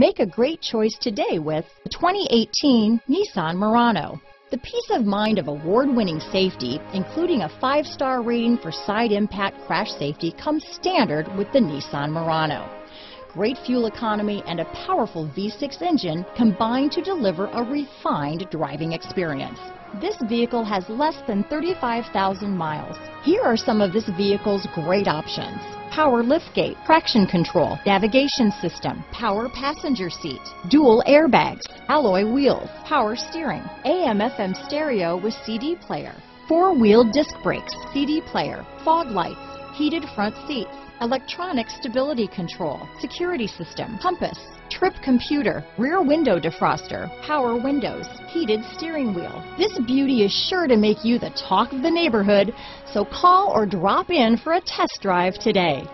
Make a great choice today with the 2018 Nissan Murano. The peace of mind of award-winning safety, including a five-star rating for side impact crash safety, comes standard with the Nissan Murano. Great fuel economy and a powerful V6 engine combine to deliver a refined driving experience. This vehicle has less than 35,000 miles. Here are some of this vehicle's great options. Power liftgate, traction control, navigation system, power passenger seat, dual airbags, alloy wheels, power steering, AM FM stereo with CD player, four-wheel disc brakes, CD player, fog lights, heated front seats, electronic stability control, security system, compass, trip computer, rear window defroster, power windows, heated steering wheel. This beauty is sure to make you the talk of the neighborhood, so call or drop in for a test drive today.